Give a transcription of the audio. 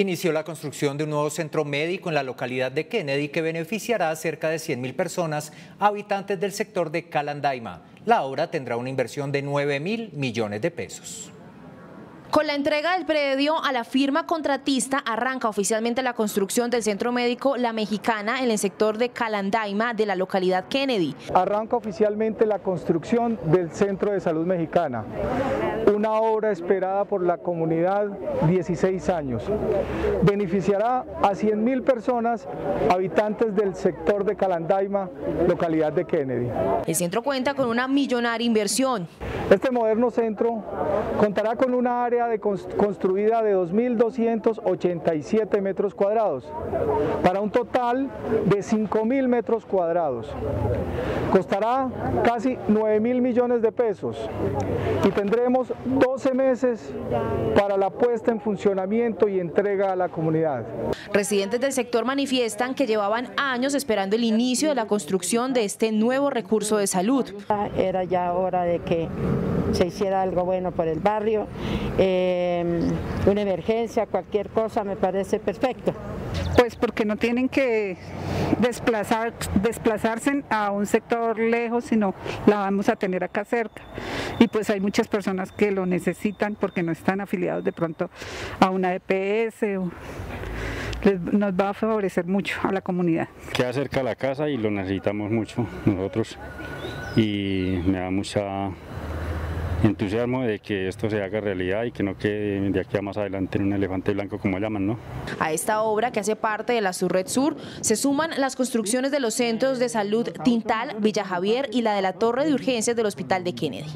inició la construcción de un nuevo centro médico en la localidad de Kennedy que beneficiará a cerca de 100.000 personas habitantes del sector de Calandaima. La obra tendrá una inversión de 9 mil millones de pesos. Con la entrega del predio a la firma contratista arranca oficialmente la construcción del centro médico La Mexicana en el sector de Calandaima de la localidad Kennedy. Arranca oficialmente la construcción del Centro de Salud Mexicana, una obra esperada por la comunidad 16 años. Beneficiará a 100 mil personas habitantes del sector de Calandaima, localidad de Kennedy. El centro cuenta con una millonaria inversión. Este moderno centro contará con una área de construida de 2.287 metros cuadrados, para un total de 5.000 metros cuadrados. Costará casi 9 mil millones de pesos y tendremos 12 meses para la puesta en funcionamiento y entrega a la comunidad. Residentes del sector manifiestan que llevaban años esperando el inicio de la construcción de este nuevo recurso de salud. Era ya hora de que se hiciera algo bueno por el barrio, eh, una emergencia, cualquier cosa me parece perfecto. Pues porque no tienen que desplazar, desplazarse a un sector lejos, sino la vamos a tener acá cerca. Y pues hay muchas personas que lo necesitan porque no están afiliados de pronto a una EPS. nos va a favorecer mucho a la comunidad. Queda cerca de la casa y lo necesitamos mucho nosotros y me da mucha entusiasmo de que esto se haga realidad y que no quede de aquí a más adelante en un elefante blanco como llaman, ¿no? A esta obra que hace parte de la Surred Sur se suman las construcciones de los centros de salud Tintal, Villa Javier y la de la Torre de Urgencias del Hospital de Kennedy.